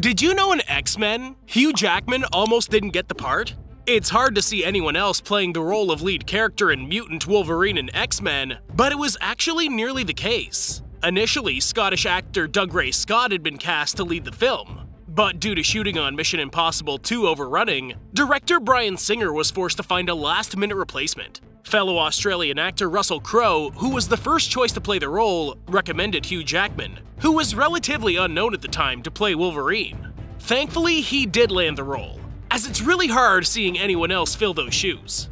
Did you know in X-Men, Hugh Jackman almost didn't get the part? It's hard to see anyone else playing the role of lead character in Mutant Wolverine and X-Men, but it was actually nearly the case. Initially, Scottish actor Dougray Scott had been cast to lead the film, but due to shooting on Mission Impossible 2 overrunning, director Bryan Singer was forced to find a last-minute replacement. Fellow Australian actor Russell Crowe, who was the first choice to play the role, recommended Hugh Jackman, who was relatively unknown at the time, to play Wolverine. Thankfully, he did land the role, as it's really hard seeing anyone else fill those shoes.